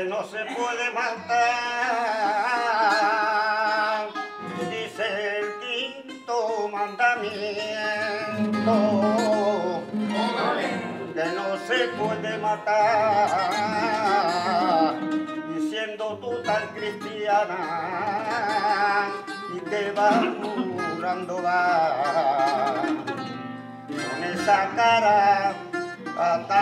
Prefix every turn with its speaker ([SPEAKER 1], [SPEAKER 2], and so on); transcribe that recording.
[SPEAKER 1] que no se puede matar. Dice el quinto mandamiento que no se puede matar. Diciendo tú tan cristiana y te vas curando va con esa cara. Hasta